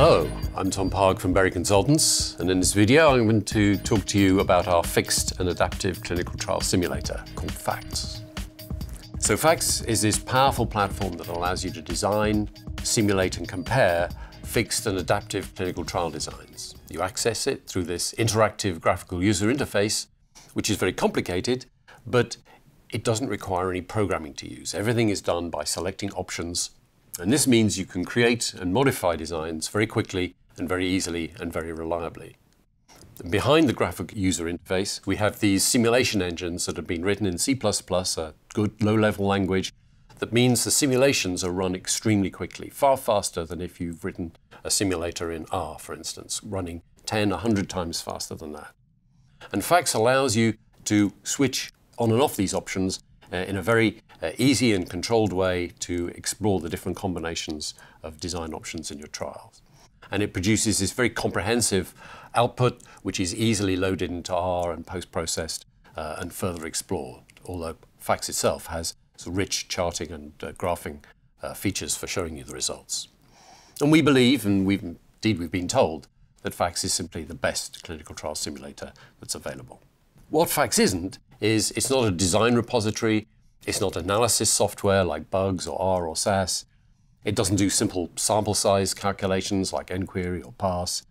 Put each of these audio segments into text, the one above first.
Hello, I'm Tom Parke from Berry Consultants, and in this video I'm going to talk to you about our fixed and adaptive clinical trial simulator called FACTS. So FACTS is this powerful platform that allows you to design, simulate and compare fixed and adaptive clinical trial designs. You access it through this interactive graphical user interface, which is very complicated, but it doesn't require any programming to use. Everything is done by selecting options and this means you can create and modify designs very quickly and very easily and very reliably. Behind the graphic user interface, we have these simulation engines that have been written in C++, a good low-level language, that means the simulations are run extremely quickly, far faster than if you've written a simulator in R, for instance, running 10, 100 times faster than that. And FACTS allows you to switch on and off these options uh, in a very uh, easy and controlled way to explore the different combinations of design options in your trials. And it produces this very comprehensive output, which is easily loaded into R and post-processed uh, and further explored, although FACTS itself has rich charting and uh, graphing uh, features for showing you the results. And we believe, and we've, indeed we've been told, that FACTS is simply the best clinical trial simulator that's available. What FACTS isn't is it's not a design repository, it's not analysis software like Bugs or R or SAS. It doesn't do simple sample size calculations like nQuery or PASS.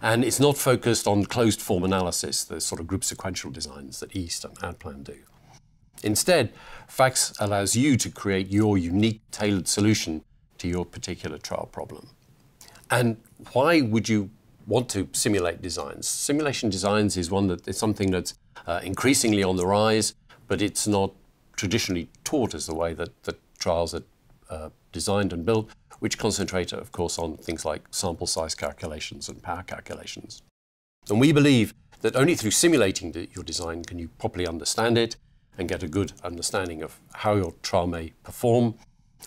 And it's not focused on closed form analysis, the sort of group sequential designs that East and ADDPLAN do. Instead, FACTS allows you to create your unique tailored solution to your particular trial problem. And why would you want to simulate designs? Simulation designs is one that is something that's uh, increasingly on the rise, but it's not traditionally taught as the way that, that trials are uh, designed and built, which concentrate, of course, on things like sample size calculations and power calculations. And we believe that only through simulating the, your design can you properly understand it and get a good understanding of how your trial may perform.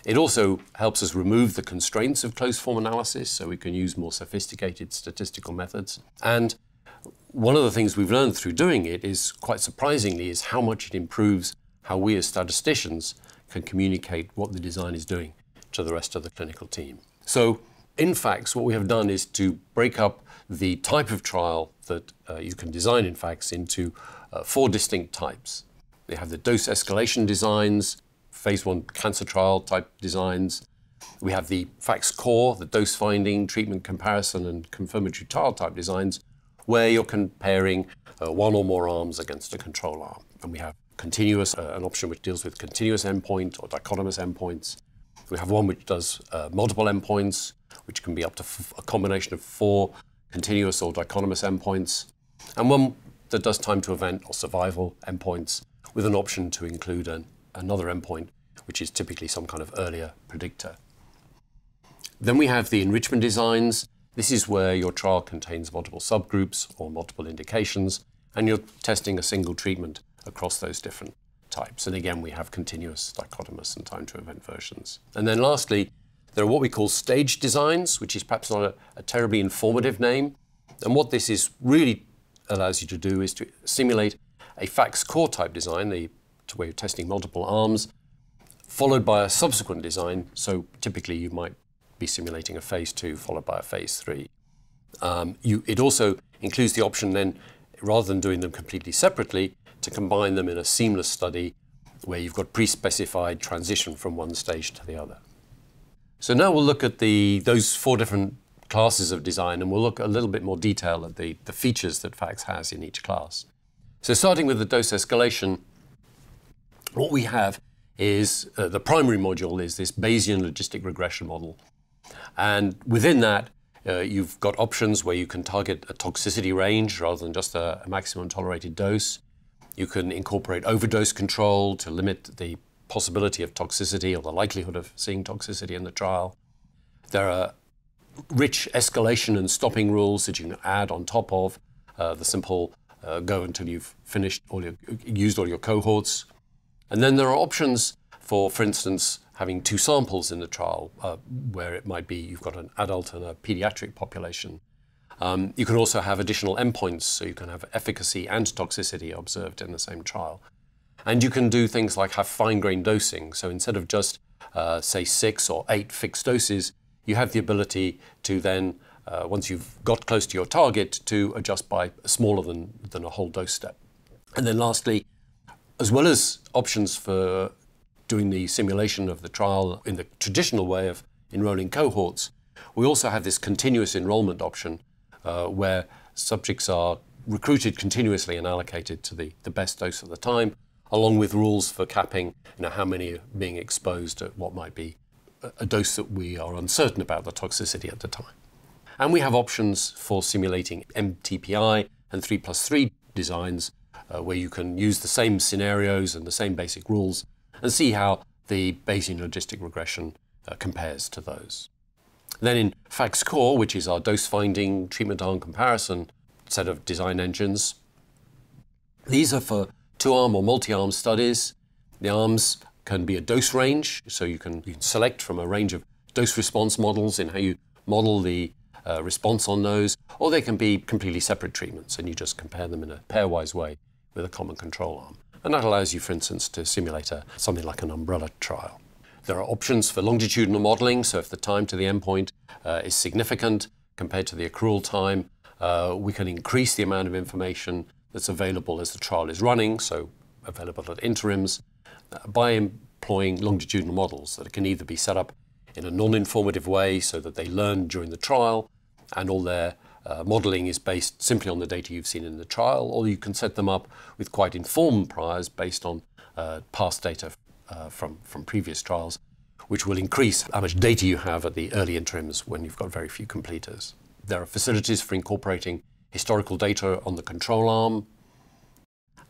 It also helps us remove the constraints of closed form analysis so we can use more sophisticated statistical methods. And one of the things we've learned through doing it is, quite surprisingly, is how much it improves how we as statisticians can communicate what the design is doing to the rest of the clinical team. So in FACTS, what we have done is to break up the type of trial that uh, you can design in FACTS into uh, four distinct types. We have the dose escalation designs, phase one cancer trial type designs. We have the FACTS core, the dose finding, treatment comparison, and confirmatory trial type designs, where you're comparing uh, one or more arms against a control arm. And we have continuous, uh, an option which deals with continuous endpoint or dichotomous endpoints. We have one which does uh, multiple endpoints, which can be up to a combination of four continuous or dichotomous endpoints, and one that does time to event or survival endpoints with an option to include an, another endpoint, which is typically some kind of earlier predictor. Then we have the enrichment designs, this is where your trial contains multiple subgroups or multiple indications, and you're testing a single treatment across those different types. And again, we have continuous, dichotomous, and time to event versions. And then lastly, there are what we call stage designs, which is perhaps not a, a terribly informative name. And what this is really allows you to do is to simulate a FACTS core type design, the where you're testing multiple arms, followed by a subsequent design. So typically you might be simulating a phase two followed by a phase three. Um, you, it also includes the option then, rather than doing them completely separately, to combine them in a seamless study where you've got pre-specified transition from one stage to the other. So now we'll look at the, those four different classes of design and we'll look a little bit more detail at the, the features that FACTS has in each class. So starting with the dose escalation, what we have is uh, the primary module is this Bayesian logistic regression model and within that, uh, you've got options where you can target a toxicity range rather than just a, a maximum tolerated dose. You can incorporate overdose control to limit the possibility of toxicity or the likelihood of seeing toxicity in the trial. There are rich escalation and stopping rules that you can add on top of uh, the simple uh, go until you've finished all your, used all your cohorts. And then there are options for, for instance, having two samples in the trial, uh, where it might be you've got an adult and a pediatric population. Um, you can also have additional endpoints, so you can have efficacy and toxicity observed in the same trial. And you can do things like have fine-grained dosing. So instead of just, uh, say, six or eight fixed doses, you have the ability to then uh, once you've got close to your target, to adjust by smaller than, than a whole dose step. And then lastly, as well as options for doing the simulation of the trial in the traditional way of enrolling cohorts, we also have this continuous enrollment option uh, where subjects are recruited continuously and allocated to the, the best dose at the time, along with rules for capping you know, how many are being exposed at what might be a, dose that we are uncertain about the toxicity at the time. And we have options for simulating MTPI and 3 plus 3 designs uh, where you can use the same scenarios and the same basic rules and see how the Bayesian logistic regression uh, compares to those. Then in FACTS-Core, which is our dose finding treatment arm comparison set of design engines, these are for two-arm or multi-arm studies. The arms can be a dose range, so you can, you can select from a range of dose response models in how you model the uh, response on those, or they can be completely separate treatments and you just compare them in a pairwise way with a common control arm. And that allows you, for instance, to simulate a, something like an umbrella trial. There are options for longitudinal modeling, so if the time to the endpoint uh, is significant compared to the accrual time, uh, we can increase the amount of information that's available as the trial is running, so available at interims, uh, by employing longitudinal models that can either be set up in a non-informative way so that they learn during the trial and all their uh, modeling is based simply on the data you've seen in the trial, or you can set them up with quite informed priors based on uh, past data uh, from, from previous trials, which will increase how much data you have at the early interims when you've got very few completers. There are facilities for incorporating historical data on the control arm.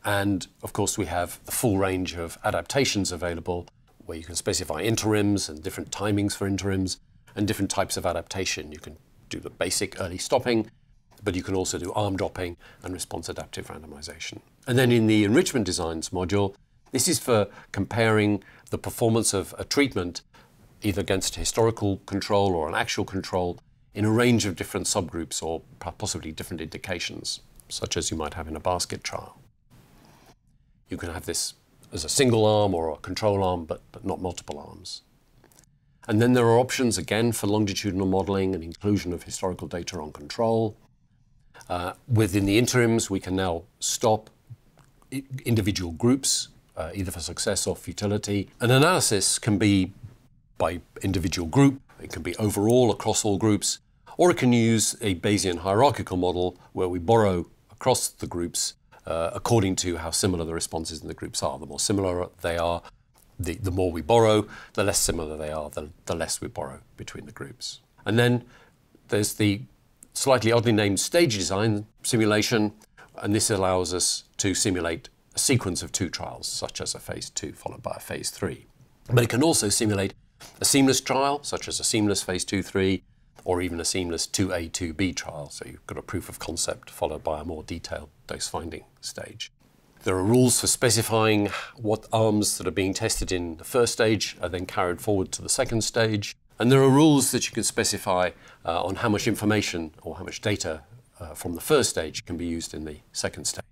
And of course, we have the full range of adaptations available where you can specify interims and different timings for interims and different types of adaptation. You can do the basic early stopping, but you can also do arm dropping and response adaptive randomization. And then in the enrichment designs module, this is for comparing the performance of a treatment either against historical control or an actual control in a range of different subgroups or possibly different indications, such as you might have in a basket trial. You can have this as a single arm or a control arm, but, but not multiple arms. And then there are options again for longitudinal modeling and inclusion of historical data on control. Uh, within the interims, we can now stop individual groups, uh, either for success or futility. An analysis can be by individual group, it can be overall across all groups, or it can use a Bayesian hierarchical model where we borrow across the groups uh, according to how similar the responses in the groups are. The more similar they are, the, the more we borrow, the less similar they are, the, the less we borrow between the groups. And then there's the slightly oddly named stage design simulation, and this allows us to simulate a sequence of two trials, such as a phase two followed by a phase three. But it can also simulate a seamless trial, such as a seamless phase two, three, or even a seamless 2A, 2B trial. So you've got a proof of concept followed by a more detailed dose finding stage. There are rules for specifying what arms that are being tested in the first stage are then carried forward to the second stage. And there are rules that you can specify uh, on how much information or how much data uh, from the first stage can be used in the second stage.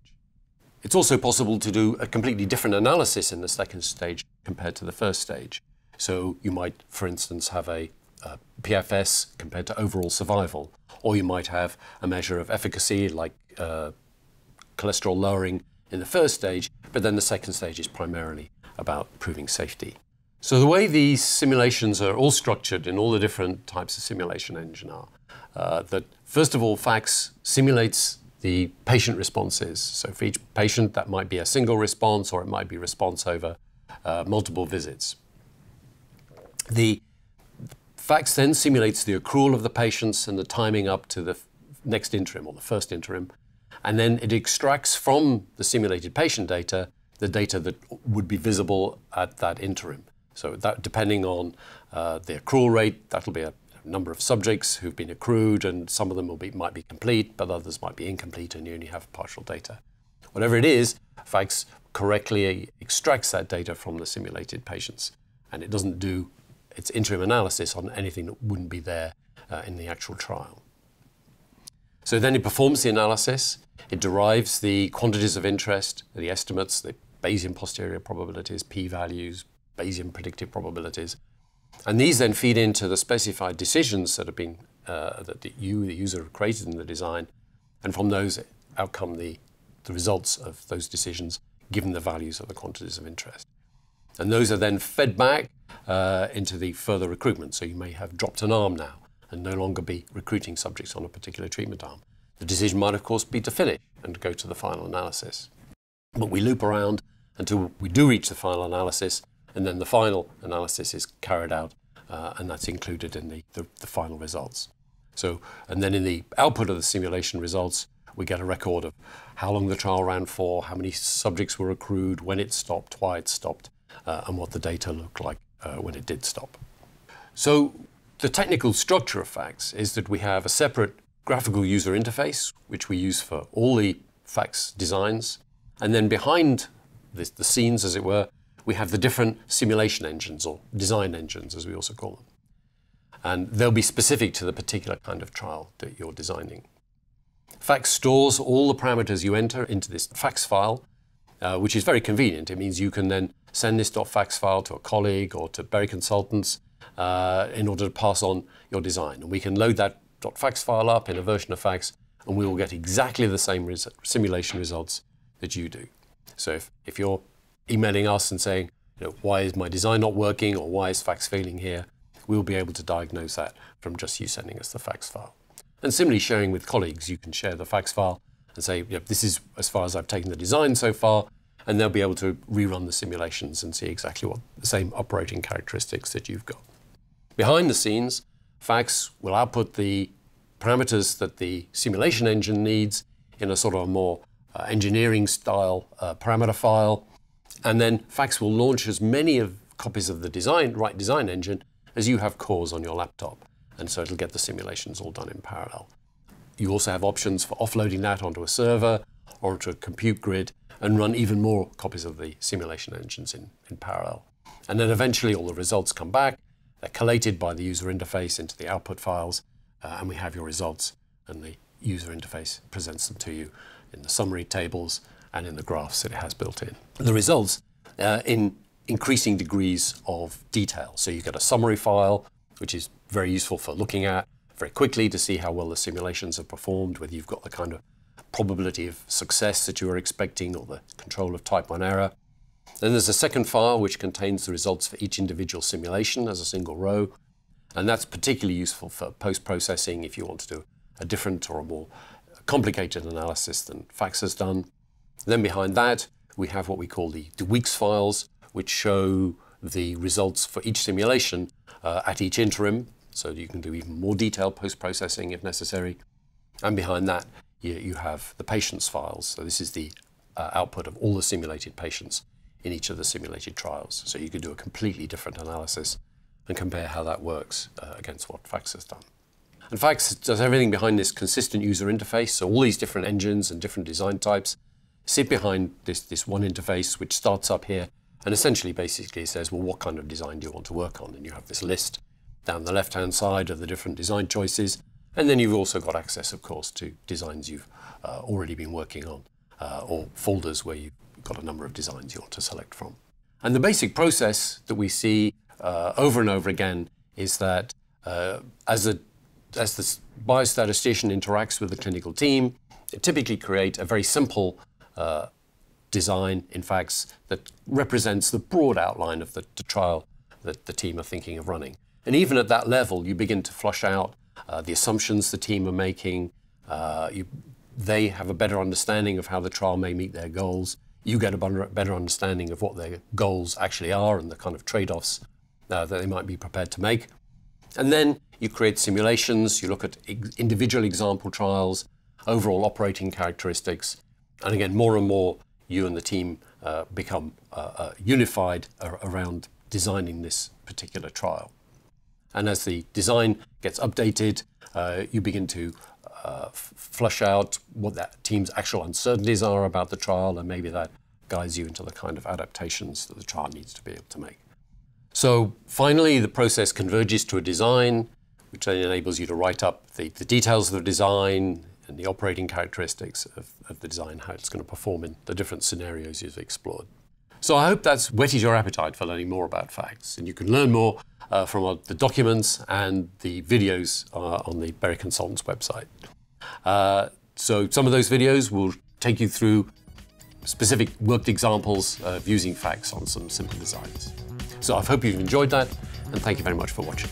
It's also possible to do a completely different analysis in the second stage compared to the first stage. So you might, for instance, have a, a PFS compared to overall survival, or you might have a measure of efficacy like uh, cholesterol lowering in the first stage, but then the second stage is primarily about proving safety. So the way these simulations are all structured in all the different types of simulation engine are uh, that first of all, FACTS simulates the patient responses. So for each patient, that might be a single response or it might be response over uh, multiple visits. The FACTS then simulates the accrual of the patients and the timing up to the next interim or the first interim and then it extracts from the simulated patient data the data that would be visible at that interim. So that depending on uh, the accrual rate, that'll be a number of subjects who've been accrued, and some of them will be, might be complete, but others might be incomplete, and you only have partial data. Whatever it is, FACTS correctly extracts that data from the simulated patients, and it doesn't do its interim analysis on anything that wouldn't be there uh, in the actual trial. So then it performs the analysis, it derives the quantities of interest, the estimates, the Bayesian posterior probabilities, p-values, Bayesian predictive probabilities. And these then feed into the specified decisions that have been uh, that you, the user, have created in the design, and from those outcome the, the results of those decisions given the values of the quantities of interest. And those are then fed back uh, into the further recruitment. So you may have dropped an arm now and no longer be recruiting subjects on a particular treatment arm. The decision might, of course, be to finish and go to the final analysis. But we loop around until we do reach the final analysis, and then the final analysis is carried out, uh, and that's included in the, the, the final results. So, and then in the output of the simulation results, we get a record of how long the trial ran for, how many subjects were accrued, when it stopped, why it stopped, uh, and what the data looked like uh, when it did stop. So the technical structure of FACTS is that we have a separate graphical user interface, which we use for all the FACTS designs. And then behind the, the scenes, as it were, we have the different simulation engines or design engines, as we also call them. And they'll be specific to the particular kind of trial that you're designing. FACTS stores all the parameters you enter into this FACTS file, uh, which is very convenient. It means you can then send this .facts file to a colleague or to Berry Consultants uh, in order to pass on your design. And we can load that .facts file up in a version of FACTS and we will get exactly the same res simulation results that you do. So if, if you're emailing us and saying, you know, why is my design not working or why is FACTS failing here, we'll be able to diagnose that from just you sending us the FACTS file. And similarly, sharing with colleagues, you can share the FACTS file and say, this is as far as I've taken the design so far, and they'll be able to rerun the simulations and see exactly what the same operating characteristics that you've got. Behind the scenes, FACTS will output the parameters that the simulation engine needs in a sort of a more uh, engineering style uh, parameter file. And then FACTS will launch as many of copies of the design, right design engine as you have cores on your laptop. And so it'll get the simulations all done in parallel. You also have options for offloading that onto a server or onto a compute grid and run even more copies of the simulation engines in, in parallel. And then eventually all the results come back, they're collated by the user interface into the output files, uh, and we have your results, and the user interface presents them to you in the summary tables and in the graphs that it has built in. The results uh, in increasing degrees of detail. So you get a summary file, which is very useful for looking at very quickly to see how well the simulations have performed, whether you've got the kind of probability of success that you were expecting or the control of type 1 error. Then there's a second file which contains the results for each individual simulation as a single row. And that's particularly useful for post-processing if you want to do a different or a more complicated analysis than FACTS has done. Then behind that, we have what we call the, the weeks files, which show the results for each simulation uh, at each interim. So you can do even more detailed post-processing if necessary. And behind that, you, you have the patients files. So this is the uh, output of all the simulated patients in each of the simulated trials. So you could do a completely different analysis and compare how that works uh, against what FACTS has done. And FACTS does everything behind this consistent user interface. So all these different engines and different design types sit behind this, this one interface, which starts up here and essentially basically says, well, what kind of design do you want to work on? And you have this list down the left-hand side of the different design choices. And then you've also got access, of course, to designs you've uh, already been working on uh, or folders where you've got a number of designs you want to select from. And the basic process that we see uh, over and over again is that uh, as, a, as the biostatistician interacts with the clinical team, it typically create a very simple uh, design, in fact, that represents the broad outline of the, the trial that the team are thinking of running. And even at that level, you begin to flush out uh, the assumptions the team are making. Uh, you, they have a better understanding of how the trial may meet their goals. You get a better understanding of what their goals actually are and the kind of trade offs uh, that they might be prepared to make. And then you create simulations, you look at individual example trials, overall operating characteristics, and again, more and more, you and the team uh, become uh, uh, unified around designing this particular trial. And as the design gets updated, uh, you begin to uh, flush out what that team's actual uncertainties are about the trial, and maybe that guides you into the kind of adaptations that the trial needs to be able to make. So finally, the process converges to a design, which then enables you to write up the, the details of the design and the operating characteristics of, of the design, how it's going to perform in the different scenarios you've explored. So I hope that's whetted your appetite for learning more about FACTS, and you can learn more uh, from our, the documents and the videos uh, on the Berry Consultants website. Uh, so some of those videos will take you through specific worked examples of using FACTS on some simple designs. So I hope you've enjoyed that, and thank you very much for watching.